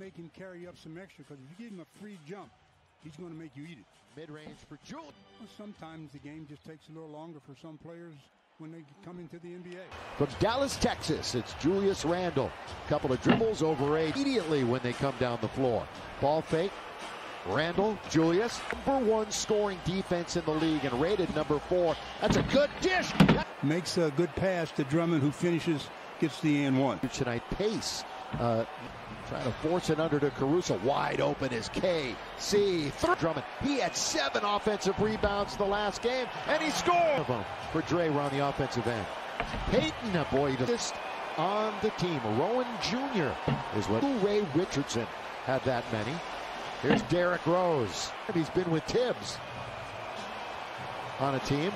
make him carry up some extra because if you give him a free jump, he's going to make you eat it. Mid-range for Julius. Well, sometimes the game just takes a little longer for some players when they come into the NBA. From Dallas, Texas, it's Julius Randle. A couple of dribbles over eight immediately when they come down the floor. Ball fake. Randle, Julius, number one scoring defense in the league and rated number four. That's a good dish. Makes a good pass to Drummond, who finishes, gets the and one. Tonight, pace. Uh, trying to force it under to Caruso. Wide open is KC. Drummond. He had seven offensive rebounds the last game, and he scored for Dre on the offensive end. Payton, a boy, on the team. Rowan Jr. is what Ray Richardson had that many. Here's Derrick Rose. He's been with Thibs on a team.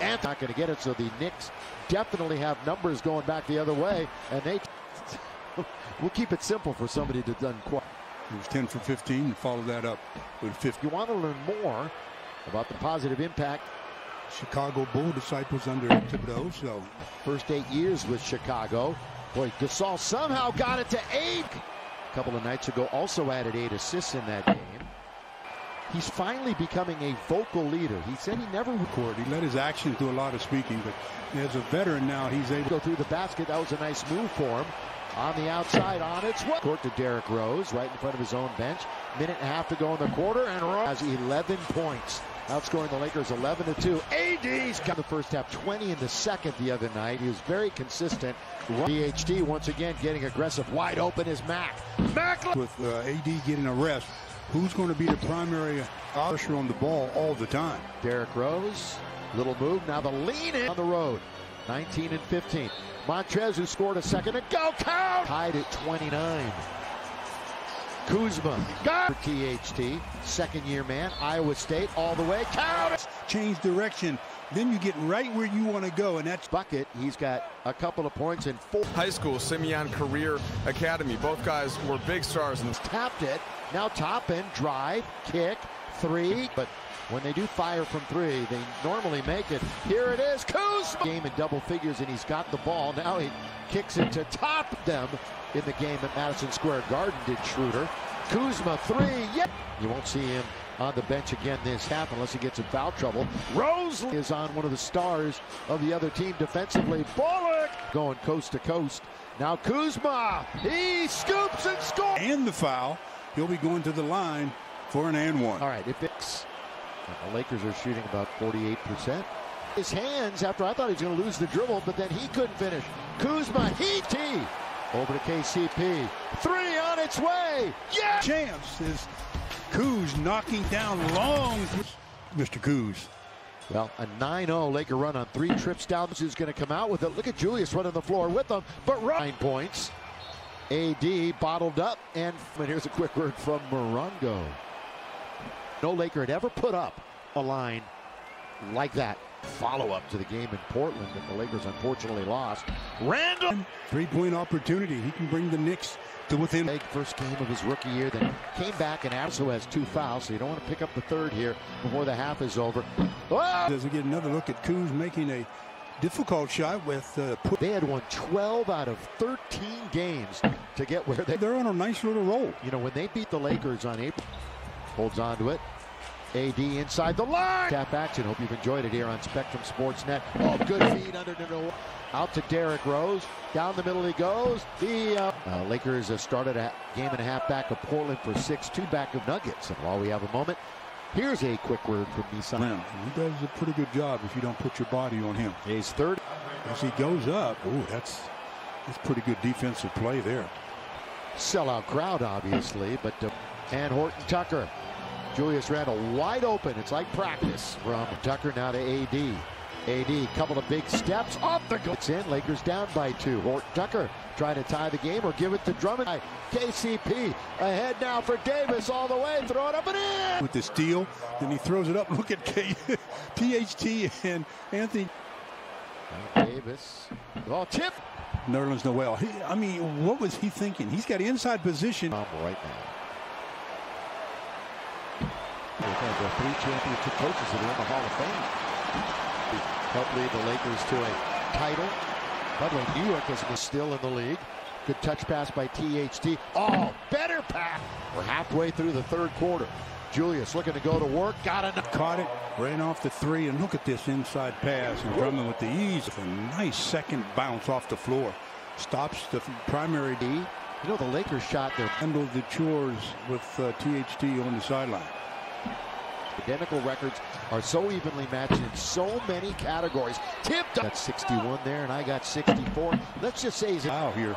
And not going to get it, so the Knicks definitely have numbers going back the other way, and they we'll keep it simple for somebody to done quite. He was 10 for 15 and followed that up with 50. You want to learn more about the positive impact. Chicago Bull disciples under Thibodeau, so first eight years with Chicago. Boy, Gasol somehow got it to eight. A couple of nights ago, also added eight assists in that game. He's finally becoming a vocal leader. He said he never recorded. He let his actions do a lot of speaking, but as a veteran now, he's able to go through the basket. That was a nice move for him on the outside on its way. Court to Derrick Rose right in front of his own bench. Minute and a half to go in the quarter, and Rose has 11 points. Outscoring the Lakers 11 to 2. AD's got the first half, 20 in the second the other night. He was very consistent. THT once again getting aggressive. Wide open is Mac. Mac with uh, AD getting a rest. Who's going to be the primary pressure on the ball all the time? Derrick Rose, little move. Now the lean in on the road. 19 and 15. Montrez, who scored a second ago, count! Tied at 29. Kuzma, got for THT, second year man, Iowa State, all the way, count! Change direction, then you get right where you want to go, and that's bucket. He's got a couple of points in four. High school, Simeon Career Academy. Both guys were big stars. And tapped it. Now top end, drive, kick, three, but when they do fire from three, they normally make it. Here it is, Kuzma! Game in double figures, and he's got the ball. Now he kicks it to top them in the game at Madison Square Garden, did Schroeder. Kuzma, three, yep. You won't see him on the bench again this half unless he gets in foul trouble. Rose is on one of the stars of the other team defensively. Bullock going coast to coast. Now Kuzma, he scoops and scores. And the foul. He'll be going to the line for an and one. All right, if it's the Lakers are shooting about 48%. His hands after I thought he was going to lose the dribble, but then he couldn't finish. Kuzma, he tee. Over to KCP. Three on its way. Yeah! Chance is Kuz knocking down long. Mr. Kuz. Well, a 9-0 Laker run on three trips down. This is going to come out with it. Look at Julius running the floor with them, but nine points. AD bottled up, and here's a quick word from Morongo. No Laker had ever put up a line like that. Follow up to the game in Portland that the Lakers unfortunately lost. Randle! Three point opportunity. He can bring the Knicks to within. First game of his rookie year, then came back and also has two fouls, so you don't want to pick up the third here before the half is over. Oh! Does he get another look at Kuz making a difficult shot with uh, they had won 12 out of 13 games to get where they they're on a nice little roll you know when they beat the lakers on april holds on to it AD inside the line. Tap action. Hope you've enjoyed it here on Spectrum Sportsnet. Oh, good feed under the out to Derrick Rose. Down the middle he goes. The uh, uh, Lakers have started a game and a half back of Portland for 6-2 back of Nuggets. And while we have a moment, here's a quick word from Nissan. Man, he does a pretty good job if you don't put your body on him. He's third. As he goes up, oh, that's that's pretty good defensive play there. Sellout crowd, obviously, but uh, and Horton Tucker Julius Randle wide open. It's like practice from Tucker now to AD. AD, couple of big steps off the goal. It's in. Lakers down by two. Horton Tucker trying to tie the game or give it to Drummond. KCP ahead now for Davis all the way. Throw it up and in. With the steal, then he throws it up. Look at K THT and Anthony. Davis. Ball tip. Nerlens Noel. He, I mean, what was he thinking? He's got inside position. Right now. They've had three championship coaches that are in the Hall of Fame. Help lead the Lakers to a title. By the way, New York is still in the league. Good touch pass by THT. Oh, better pass. We're halfway through the third quarter. Julius looking to go to work. Got it. Caught it, ran off the three, and look at this inside pass. And Drummond with the ease. Of a nice second bounce off the floor. Stops the primary D. You know, the Lakers shot their handled the chores with uh, THT on the sideline. Identical records are so evenly matched in so many categories. Tipped. Got 61 there, and I got 64. Let's just say he's out here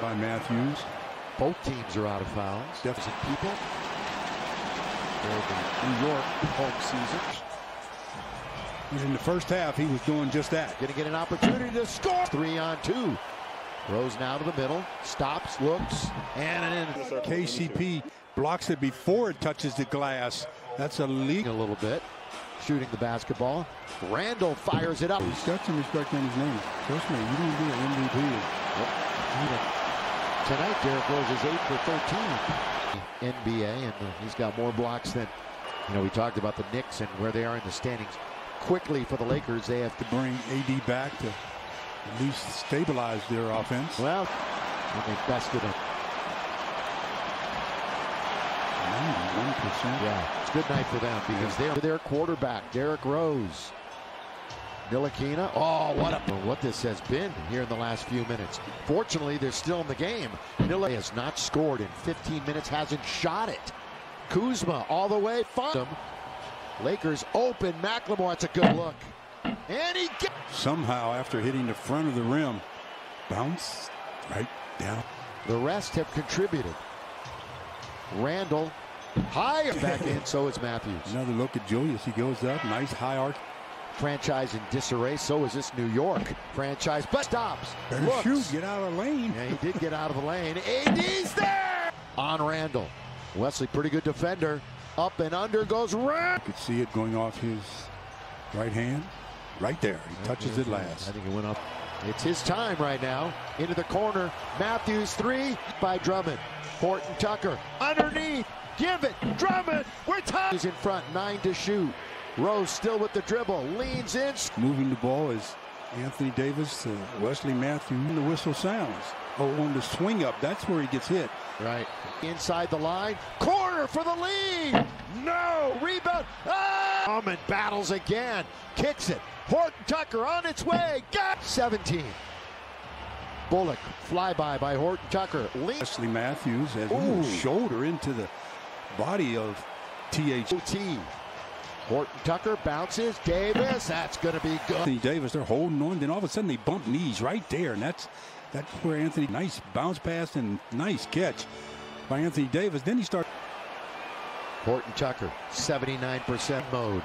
by Matthews. Both teams are out of fouls. Deficit people for the New York home season. In the first half, he was doing just that. Going to get an opportunity to score. Three on two. Rose now to the middle, stops, looks, and in. KCP blocks it before it touches the glass. That's a leak. A little bit. Shooting the basketball. Randle fires it up. He's got some respect on his name. Trust me, you don't be an MVP. Yep. Tonight, Derrick Rose is 8 for 13. NBA, and uh, he's got more blocks than, you know, we talked about the Knicks and where they are in the standings. Quickly for the Lakers, they have to bring AD back to at least stabilize their offense. Well, when they bested him. 91%. Yeah, it's a good night for them because they're their quarterback, Derrick Rose. Ntilikina. Oh, what a, what this has been here in the last few minutes. Fortunately, they're still in the game. Nila has not scored in 15 minutes, hasn't shot it. Kuzma all the way. Fun. Lakers open. McLemore. It's a good look. And he gets. Somehow, after hitting the front of the rim, bounce right down. The rest have contributed. Randle high back in, so is Matthews. Another look at Julius. He goes up. Nice high arc. Franchise in disarray. So is this New York franchise. But stops. Better looks. shoot. Get out of the lane. Yeah, he did get out of the lane. AD's there on Randle. Wesley, pretty good defender. Up and under goes Randle. You could see it going off his right hand. Right there. He touches it last. I think it went up. It's his time right now. Into the corner. Matthews three by Drummond. Horton Tucker underneath. Give it. Drummond. We're tied. He's in front. Nine to shoot. Rose still with the dribble. Leans in. Moving the ball is Anthony Davis to Wesley Matthews. And the whistle sounds. Oh, on the swing up, that's where he gets hit. Right. Inside the line. Corner for the lead. No. Rebound. Ah! Drummond battles again. Kicks it. Horton Tucker on its way. Got 17. Bullock flyby by by Horton Tucker. Lean. Wesley Matthews has shoulder into the body of THT. Horton Tucker bounces. Davis, that's going to be good. Anthony Davis, they're holding on. Then all of a sudden they bump knees right there, and that's that's where Anthony. Nice bounce pass and nice catch by Anthony Davis. Then he starts. Horton Tucker, 79% mode.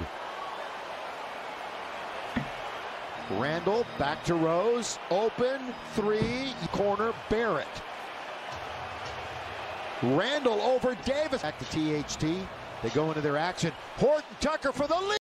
Randle back to Rose. Open three corner Barrett. Randle over Davis. Back to THT. They go into their action. Horton Tucker for the lead.